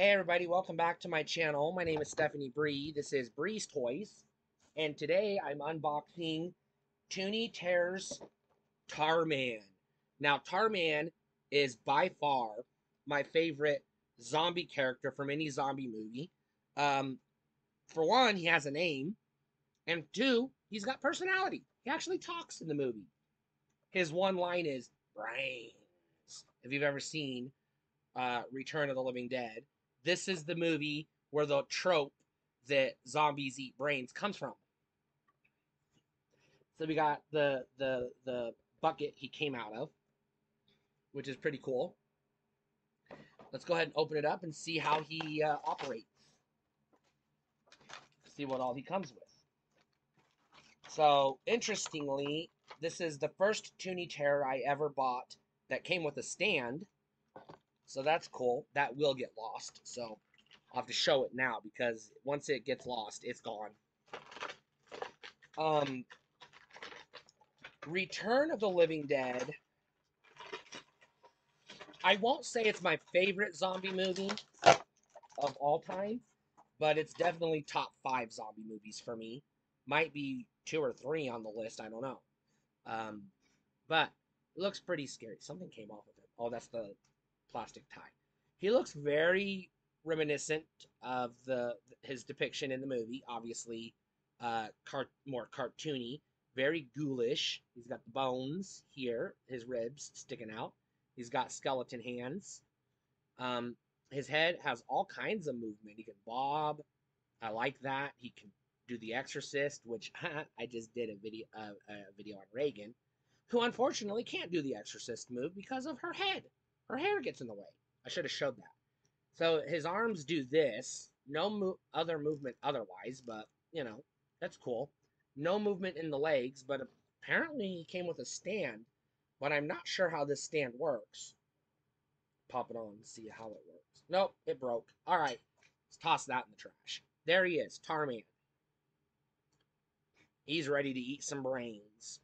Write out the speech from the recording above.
Hey everybody, welcome back to my channel. My name is Stephanie Bri. This is Bri's Toys. And today I'm unboxing Toony Terror's Tarman. Now Tarman is by far my favorite zombie character from any zombie movie. Um, for one, he has a name. And two, he's got personality. He actually talks in the movie. His one line is, brains. If you've ever seen uh, Return of the Living Dead, this is the movie where the trope that zombies eat brains comes from. So we got the the the bucket he came out of, which is pretty cool. Let's go ahead and open it up and see how he uh, operates. See what all he comes with. So, interestingly, this is the first Toony Terror I ever bought that came with a stand. So that's cool. That will get lost. So I'll have to show it now because once it gets lost, it's gone. Um, Return of the Living Dead. I won't say it's my favorite zombie movie of all time, but it's definitely top five zombie movies for me. Might be two or three on the list. I don't know. Um, but it looks pretty scary. Something came off of it. Oh, that's the plastic tie. He looks very reminiscent of the his depiction in the movie. Obviously, uh, car- more cartoony, very ghoulish. He's got the bones here, his ribs sticking out. He's got skeleton hands. Um, his head has all kinds of movement. He can bob. I like that. He can do the Exorcist, which I just did a video uh, a video on Regan, who unfortunately can't do the Exorcist move because of her head. Her hair gets in the way. I should have showed that. So his arms do this. No mo- other movement otherwise, but you know that's cool. No movement in the legs, but apparently he came with a stand. But I'm not sure how this stand works. Pop it on and see how it works. Nope, it broke. All right, let's toss that in the trash. There he is, Tarman. He's ready to eat some brains.